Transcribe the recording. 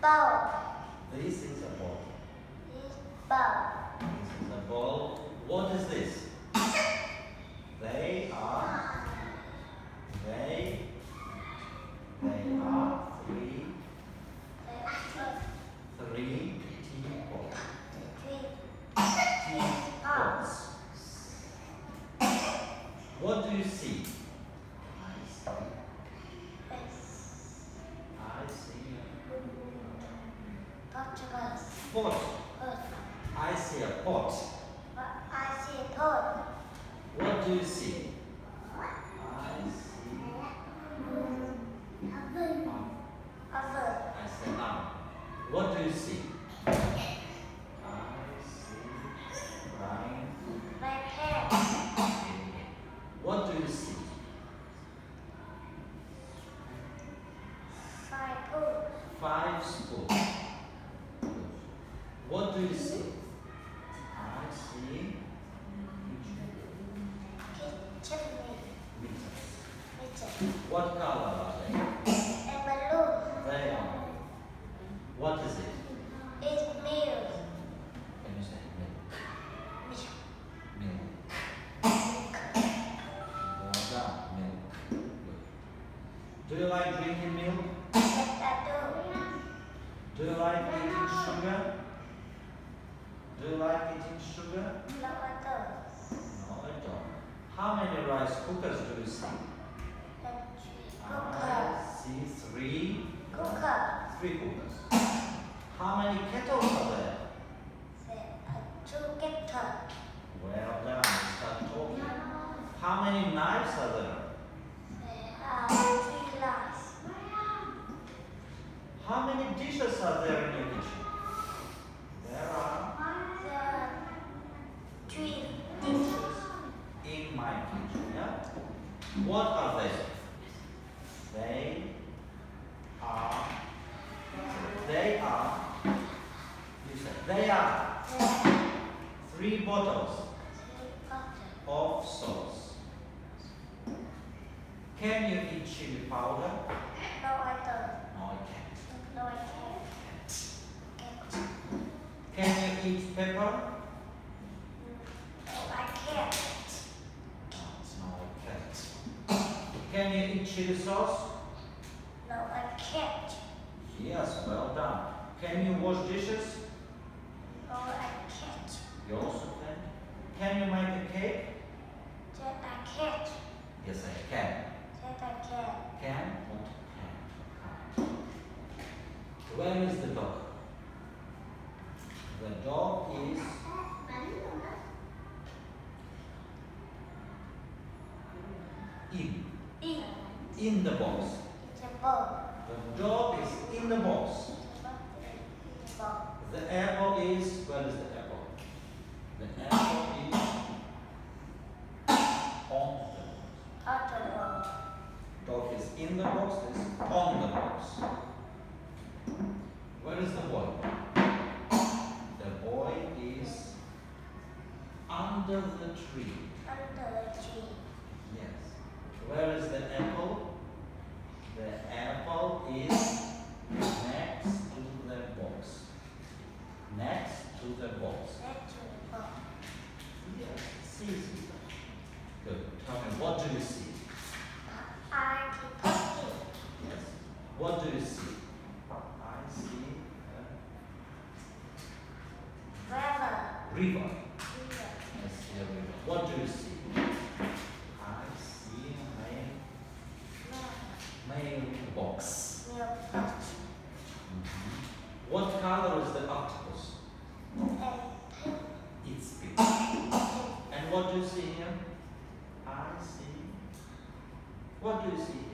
Bom. É pot. I see a pot. What do you see? I see. What color are they? They are. What is it? Can you say milk? Milk. Well done, milk. Do you like drinking milk? Yes, I Do you like eating sugar? Do you like eating sugar? No, I don't. How many rice cookers do you see? I see three. Three cookers. How many kettles are there? Uh, two kettles. Well done. Start talking. How many knives are there? There uh, are three knives. How many dishes are there in your? There are dishes in my kitchen. Yeah. What are they? They are. They are. Said they are three bottles of sauce. Can you eat chili powder? No, I don't. No, I can't. No, I can't. Can you eat pepper? No, I can't. No, I can't. Can you eat chili sauce? No, I can't. Yes, well done. Can you wash dishes? No, I can't. You also can. Can you make a cake? That I can't. Yes, I can. That I can't. Can? Not can. Where is the dog? The dog is in. In the box. It's a ball. The dog is in the box. The apple is where is the apple? The apple is on the box. Dog is in the box, is on the box. Where is the boy? The boy is under the tree. Under the tree. Yes. Where is the apple? The apple is next to the box. Next to the box. Next to the ball. Yes, easy. Good. Tell me, what do you see? I talking. Yes. What do you see? I see a river. Here. I see a river. What do you see? I see a mail, mail box. Mm-hmm. What color is the octopus? It's pink. And what do you see here? I see. What do you see?